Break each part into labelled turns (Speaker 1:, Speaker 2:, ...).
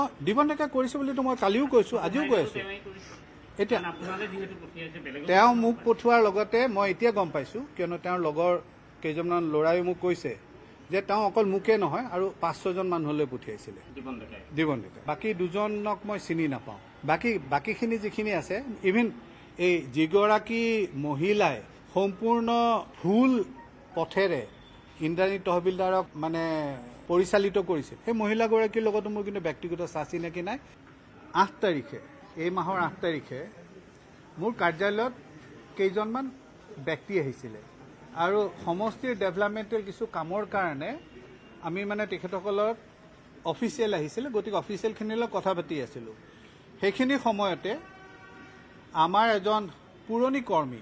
Speaker 1: অঁ দিবন ডেকা কৰিছে বুলিতো মই কালিও কৈছোঁ আজিও কৈ আছোঁ। এতিয়া তেওঁ মোক পঠোৱাৰ লগতে মই এতিয়া গম পাইছোঁ কিয়নো তেওঁৰ লগৰ কেইজনমান ল'ৰাই মোক কৈছে যে তেওঁ অকল মোকে নহয় আৰু পাঁচ ছজন মানুহলৈ পঠিয়াইছিলে।
Speaker 2: জীৱন
Speaker 1: ডেকা বাকী দুজনক মই চিনি নাপাওঁ। বাকী বাকীখিনি যিখিনি আছে ইভিন এই যিগৰাকী মহিলাই সম্পূৰ্ণ ভুল পথেৰে ইন্দ্ৰাণী তহবিলদাৰক মানে পৰিচালিত কৰিছিল সেই মহিলাগৰাকীৰ লগতো মোৰ কিন্তু ব্যক্তিগত চা চিনাকি নাই? আঠ তাৰিখে এই মাহৰ আঠ তাৰিখে মোৰ কাৰ্যালয়ত কেইজনমান ব্যক্তি আহিছিলে। আৰু সমষ্টিৰ ডেভেলপমেণ্টেল কিছু কামৰ কাৰণে আমি মানে তেখেতসকলৰ অফিচিয়েল আহিছিলে গতিকে অফিচিয়েলখিনিৰ লগত কথা পাতি আছিলোঁ। সেইখিনি সময়তে আমাৰ এজন পুৰণি কৰ্মী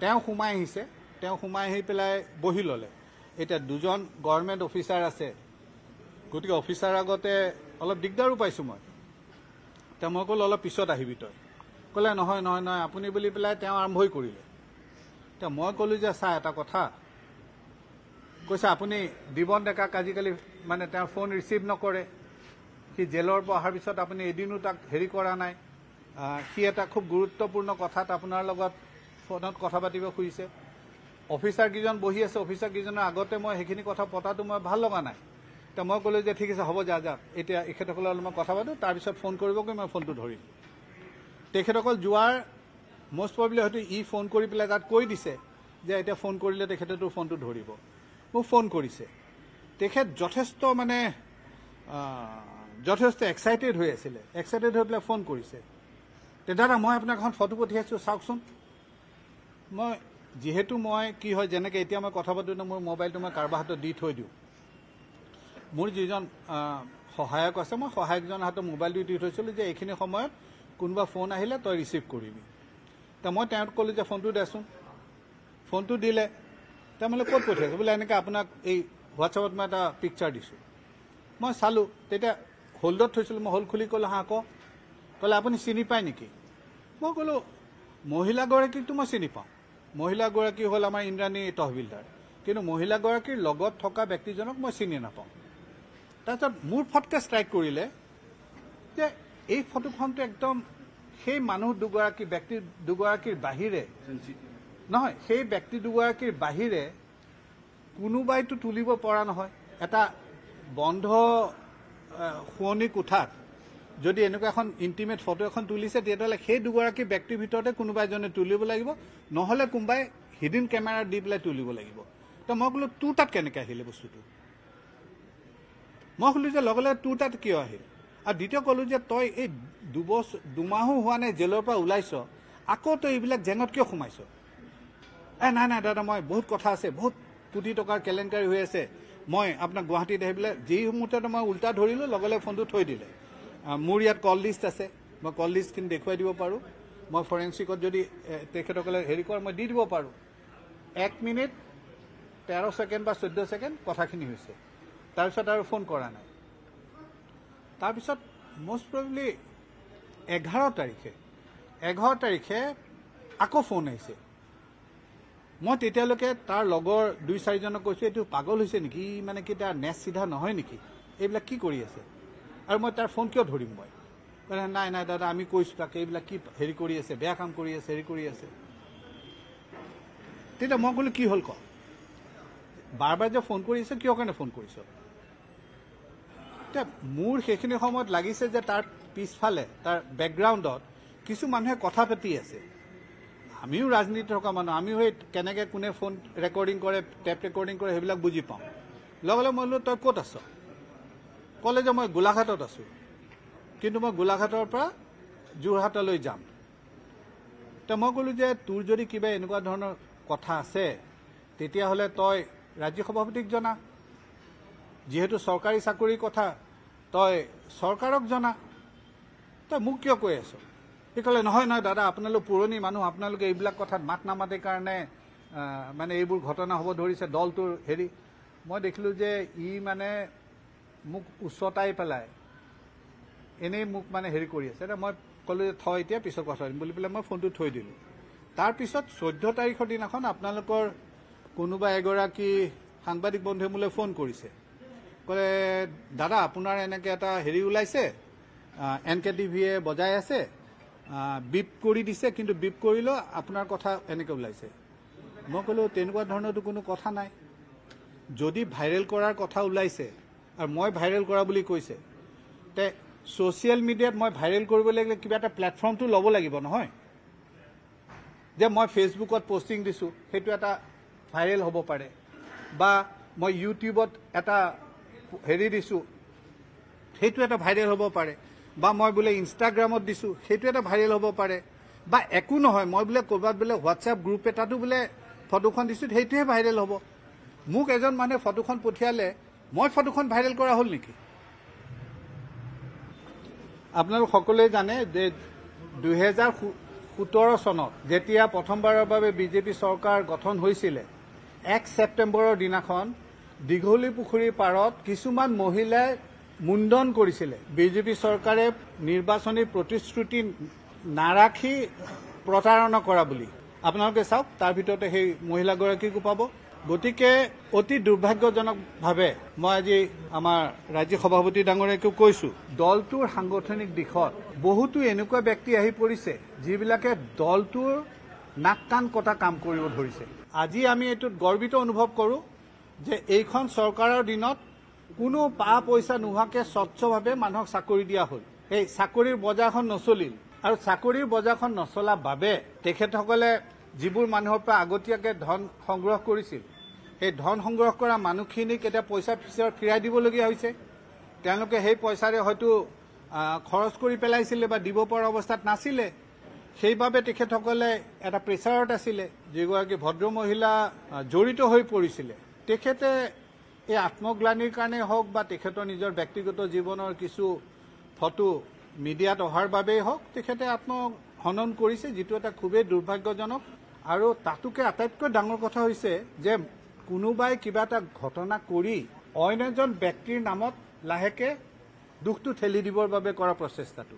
Speaker 1: তেওঁ সোমাই আহিছে। তেওঁ সোমাই আহি পেলাই বহি ল'লে। এতিয়া দুজন গভৰ্ণমেণ্ট অফিচাৰ আছে। গতিকে অফিচাৰ আগতে অলপ দিগদাৰো পাইছোঁ মই। তেওঁ মই ক'লো অলপ পিছত আহিবি তই। ক'লে নহয় নহয় নহয় আপুনি বুলি পেলাই তেওঁ আৰম্ভই কৰিলে। এতিয়া মই ক'লো যে চা এটা কথা। কৈছে আপুনি দিবন ডেকাক আজিকালি মানে তেওঁৰ ফোন ৰিচিভ নকৰে। সি জেলৰ পৰা অহাৰ পিছত আপুনি এদিনো তাক হেৰি কৰা নাই। সি এটা খুব গুৰুত্বপূৰ্ণ কথাত আপোনাৰ লগত ফোনত কথা পাতিব খুজিছে। অফিচাৰকেইজন বহি আছে অফিচাৰকেইজনৰ আগতে মই সেইখিনি কথা পতাটো মই ভাল লগা নাই। এতিয়া মই ক'লো যে ঠিক আছে হ'ব যা যা। এতিয়া এখেতসকলৰ লগত মই কথা পাতোঁ তাৰপিছত ফোন কৰিবগৈ মই ফোনটো ধৰিম। তেখেতসকল যোৱাৰ মষ্ট প্ৰবলি হয়তো ই ফোন কৰি পেলাই তাত কৈ দিছে যে এতিয়া ফোন কৰিলে তেখেতে তোৰ ফোনটো ধৰিব। মোক ফোন কৰিছে। তেখেত যথেষ্ট মানে যথেষ্ট এক্সাইটেড হৈ আছিলে। এক্সাইটেড হৈ পেলাই ফোন কৰিছে। তে দাদা মই আপোনাক এখন ফটো পঠিয়াইছোঁ চাওকচোন। মই যিহেতু মই কি হয় যেনেকৈ এতিয়া মই কথা পাতোঁতে মোৰ মোবাইলটো মই কাৰোবাৰ হাতত দি থৈ দিওঁ। মোৰ যিজন সহায়ক আছে মই সহায়কজনৰ হাতত মোবাইলটো দি থৈছিলোঁ যে এইখিনি সময়ত কোনোবা ফোন আহিলে তই ৰিচিভ কৰিবি। তে মই তেওঁক ক'লোঁ যে ফোনটো দেচোন। ফোনটো দিলে তেওঁ বোলে ক'ত পঠিয়াইছে? বোলে এনেকৈ আপোনাক এই হোৱাটছএপত মই এটা পিকচাৰ দিছোঁ। মই চালোঁ তেতিয়া হোল্ডত থৈছিলোঁ মই হোল্ড খুলি ক'লোঁ হাঁ ক'লে আপুনি চিনি পায় নেকি? মই ক'লোঁ মহিলাগৰাকীকতো মই চিনি পাওঁ। মহিলাগৰাকী হ'ল আমাৰ ইন্দ্ৰাণী তহবিলদাৰ। কিন্তু মহিলাগৰাকীৰ লগত থকা ব্যক্তিজনক মই চিনি নাপাওঁ। তাৰপিছত মোৰ ফটকে ষ্ট্ৰাইক কৰিলে যে এই ফটোখনটো একদম সেই মানুহ দুগৰাকী ব্যক্তি দুগৰাকীৰ বাহিৰে নহয় সেই ব্যক্তি দুগৰাকীৰ বাহিৰে কোনোবাইতো তুলিব পৰা নহয়। এটা বন্ধ শোৱনি কোঠাত যদি এনেকুৱা এখন ইণ্টিমেট ফটো এখন তুলিছে তেতিয়াহ'লে সেই দুগৰাকী ব্যক্তিৰ ভিতৰতে কোনোবা এজনে তুলিব লাগিব। নহ'লে কোনোবাই হিডিন কেমেৰা দি পেলাই তুলিব লাগিব। তো মই ক'লো তোৰ তাত কেনেকৈ আহিলে বস্তুটো? মই ক'লো যে লগে লগে তোৰ তাত কিয় আহিল? আৰু দ্বিতীয় ক'লো যে তই এই দুবছৰ দুমাহো হোৱা নাই জেলৰ পৰা ওলাইছ। আকৌ তই এইবিলাক জেঙত কিয় সোমাইছ? এ নাই নাই দাদা মই বহুত কথা আছে বহুত কোটি টকাৰ কেলেংকাৰী হৈ আছে। মই আপোনাক গুৱাহাটীত আহি পেলাই যি মুহূৰ্ততে মই উল্টা ধৰিলোঁ লগে লগে ফোনটো থৈ দিলে। মোৰ ইয়াত কল লিষ্ট আছে। মই কল লিষ্টখিনি দেখুৱাই দিব পাৰোঁ। মই ফৰেঞ্চিকত যদি তেখেতসকলে হেৰি কৰে মই দি দিব পাৰোঁ। এক মিনিট তেৰ ছেকেণ্ড বা চৈধ্য ছেকেণ্ড কথাখিনি হৈছে। তাৰপিছত আৰু ফোন কৰা নাই। তাৰপিছত মষ্ট প্ৰবলি এঘাৰ তাৰিখে এঘাৰ তাৰিখে আকৌ ফোন আহিছে। মই তেতিয়ালৈকে তাৰ লগৰ দুই চাৰিজনক কৈছোঁ এইটো পাগল হৈছে নেকি? মানে কি তাৰ নেচ চিধা নহয় নেকি? এইবিলাক কি কৰি আছে? আৰু মই তাৰ ফোন কিয় ধৰিম মই? ক'লে নাই নাই দাদা আমি কৈছোঁ তাকে এইবিলাক কি হেৰি কৰি আছে বেয়া কাম কৰি আছে হেৰি কৰি আছে? তেতিয়া মই ক'লো কি হ'ল ক? বাৰ বাৰ যে ফোন কৰি আছে কিয় কাৰণে ফোন কৰিছ? এতিয়া মোৰ সেইখিনি সময়ত লাগিছে যে তাৰ পিছফালে তাৰ বেকগ্ৰাউণ্ডত কিছু মানুহে কথা পাতি আছে। আমিও ৰাজনীতি থকা মানুহ আমিও সেই কেনেকৈ কোনে ফোন ৰেকৰ্ডিং কৰে টেপ ৰেকৰ্ডিং কৰে সেইবিলাক বুজি পাওঁ। লগে লগে মই বোলো তই ক'ত আছ? ক'লে যে মই গোলাঘাটত আছোঁ। কিন্তু মই গোলাঘাটৰ পৰা যোৰহাটলৈ যাম। এতিয়া মই ক'লোঁ যে তোৰ যদি কিবা এনেকুৱা ধৰণৰ কথা আছে তেতিয়াহ'লে তই ৰাজ্য সভাপতিক জনা। যিহেতু চৰকাৰী চাকৰিৰ কথা তই চৰকাৰক জনা। তই মোক কিয় কৈ আছ? সি ক'লে নহয় নহয় দাদা আপোনালোক পুৰণি মানুহ আপোনালোকে এইবিলাক কথাত মাত নামাতে কাৰণে মানে এইবোৰ ঘটনা হ'ব ধৰিছে দলটোৰ হেৰি। মই দেখিলোঁ যে ই মানে মোক উচতাই পেলাই এনেই মোক মানে হেৰি কৰি আছে। মই ক'লোঁ যে থয় এতিয়া পিছত কথা পাতিম বুলি পেলাই মই ফোনটো থৈ দিলোঁ। তাৰপিছত চৈধ্য তাৰিখৰ দিনাখন আপোনালোকৰ কোনোবা এগৰাকী সাংবাদিক বন্ধুৱে মোলৈ ফোন কৰিছে। ক'লে দাদা আপোনাৰ এনেকৈ এটা হেৰি ওলাইছে এন কে টিভিয়ে বজাই আছে বিপ কৰি দিছে কিন্তু বিপ কৰিলেও আপোনাৰ কথা এনেকৈ ওলাইছে। মই ক'লোঁ তেনেকুৱা ধৰণৰতো কোনো কথা নাই। যদি ভাইৰেল কৰাৰ কথা ওলাইছে আৰু মই ভাইৰেল কৰা বুলি কৈছে তে ছ'চিয়েল মিডিয়াত মই ভাইৰেল কৰিব লাগিলে কিবা এটা প্লেটফৰ্মটো ল'ব লাগিব নহয়? যে মই ফেচবুকত পষ্টিং দিছোঁ সেইটো এটা ভাইৰেল হ'ব পাৰে। বা মই ইউটিউবত এটা হেৰি দিছোঁ সেইটো এটা ভাইৰেল হ'ব পাৰে। বা মই বোলে ইনষ্টাগ্ৰামত দিছোঁ সেইটো এটা ভাইৰেল হ'ব পাৰে। বা একো নহয় মই বোলে ক'ৰবাত বোলে হোৱাটছএপ গ্ৰুপ এটাতো বোলে ফটোখন দিছোঁ সেইটোহে ভাইৰেল হ'ব। মোক এজন মানুহে ফটোখন পঠিয়ালে মই ফটোখন ভাইৰেল কৰা হ'ল নেকি? আপোনালোক সকলোৱে জানে যে দুহেজাৰ সোতৰ চনত যেতিয়া প্ৰথমবাৰৰ বাবে বিজেপি চৰকাৰ গঠন হৈছিলে এক ছেপ্টেম্বৰৰ দিনাখন দীঘলী পুখুৰীৰ পাৰত কিছুমান মহিলাই মুণ্ডন কৰিছিলে। বিজেপি চৰকাৰে নিৰ্বাচনী প্ৰতিশ্ৰুতি নাৰাখি প্ৰতাৰণা কৰা বুলি। আপোনালোকে চাওক তাৰ ভিতৰতে সেই মহিলাগৰাকীকো পাব। গতিকে অতি দুৰ্ভাগ্যজনকভাৱে মই আজি আমাৰ ৰাজ্যিক সভাপতি ডাঙৰীয়াকেও কৈছো দলটোৰ সাংগঠনিক দিশত বহুতো এনেকুৱা ব্যক্তি আহি পৰিছে যিবিলাকে দলটোৰ নাক কাণ কটা কাম কৰিব ধৰিছে। আজি আমি এইটোত গৰ্বিত অনুভৱ কৰোঁ যে এইখন চৰকাৰৰ দিনত কোনো পা পইচা নোহোৱাকৈ স্বচ্ছভাৱে মানুহক চাকৰি দিয়া হ'ল। এই চাকৰিৰ বজাৰখন নচলিল আৰু চাকৰিৰ বজাৰখন নচলা বাবে তেখেতসকলে যিবোৰ মানুহৰ পৰা আগতীয়াকৈ ধন সংগ্ৰহ কৰিছিল সেই ধন সংগ্ৰহ কৰা মানুহখিনিক এতিয়া পইচা পিছত ফিৰাই দিবলগীয়া হৈছে। তেওঁলোকে সেই পইচাৰে হয়তো খৰচ কৰি পেলাইছিলে বা দিব পৰা অৱস্থাত নাছিলে। সেইবাবে তেখেতসকলে এটা প্ৰেচাৰত আছিলে যিগৰাকী ভদ্ৰ মহিলা জড়িত হৈ পৰিছিলে। তেখেতে এই আত্মগ্লানিৰ কাৰণে হওক বা তেখেতৰ নিজৰ ব্যক্তিগত জীৱনৰ কিছু ফটো মিডিয়াত অহাৰ বাবেই হওক তেখেতে আত্মহনন কৰিছে যিটো এটা খুবেই দুৰ্ভাগ্যজনক আৰু তাতোকে আটাইতকৈ ডাঙৰ কথা হৈছে যে কোনোবাই কিবা এটা ঘটনা কৰি অইন এজন ব্যক্তিৰ নামত লাহেকে দুখটো ঠেলি দিবৰ বাবে কৰা প্ৰচেষ্টাটো।